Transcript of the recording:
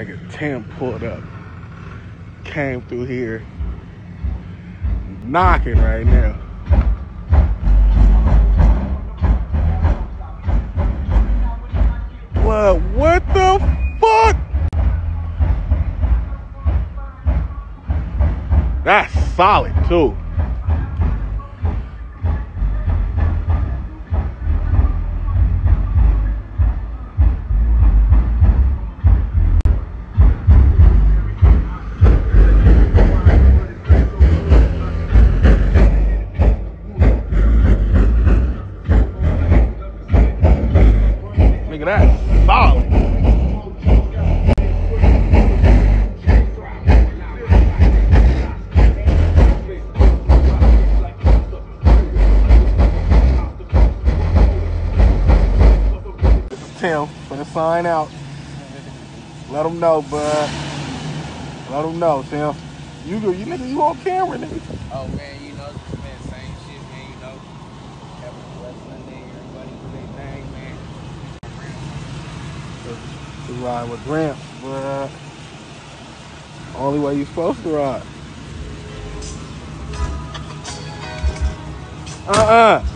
nigga Tim pulled up. Came through here knocking right now. What what the fuck? That's solid too. Nigga, that's solid. Tim, for the sign out. Let them know, bud. Let them know, Tim. You go, you nigga, you on camera, nigga. Oh man, you know, man, To ride with Gramps, bud. Only way you supposed to ride. Uh-uh.